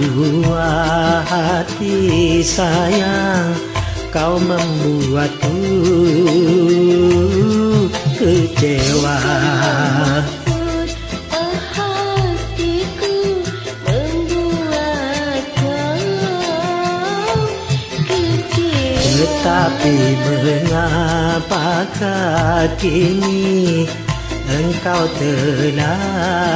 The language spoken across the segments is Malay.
buah hati sayang Kau membuatku kecewa? Tetapi mengapakah kini engkau telah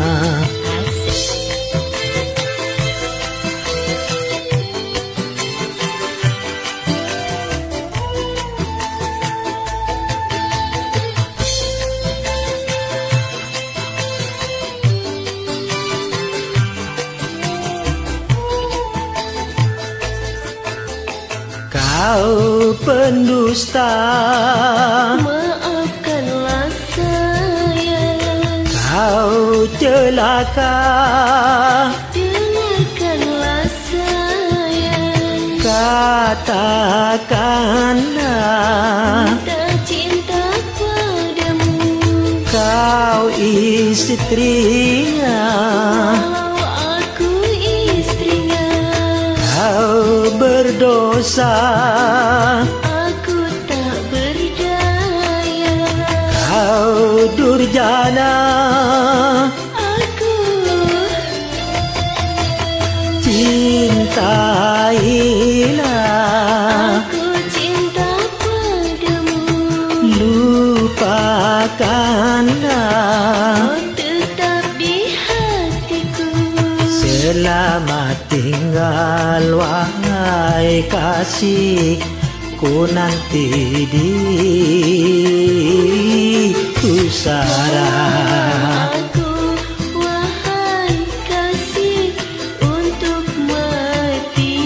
Kau pendusta. Maafkanlah saya Kau celaka. Dengarkanlah saya Katakanlah. Minta cinta padamu. Kau istrinya berdosa. Aku tak berdaya. Kau durjana Selamat tinggal wahai kasih Ku nanti di pusara. Aku wahai kasih untuk mati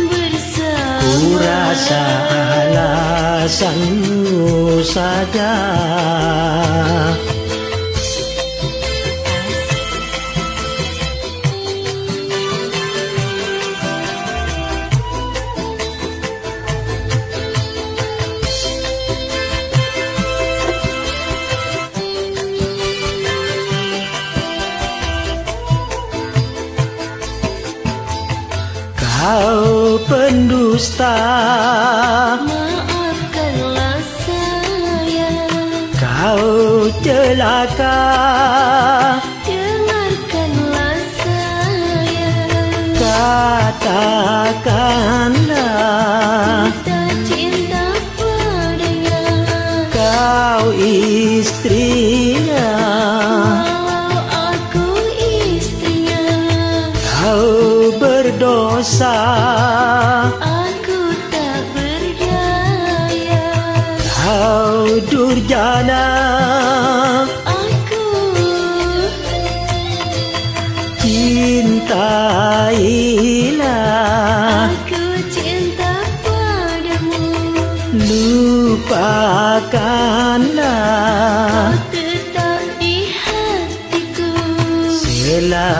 bersama. Ku rasa alasanmu saja Kau pendusta. Maafkanlah saya. Kau celaka. Dengarkanlah saya. Katakanlah berdosa. Aku tak berdaya. Kau durjana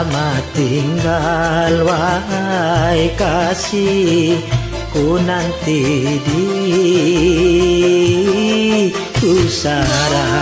Selamat tinggal wahai kasih Ku nanti di pusara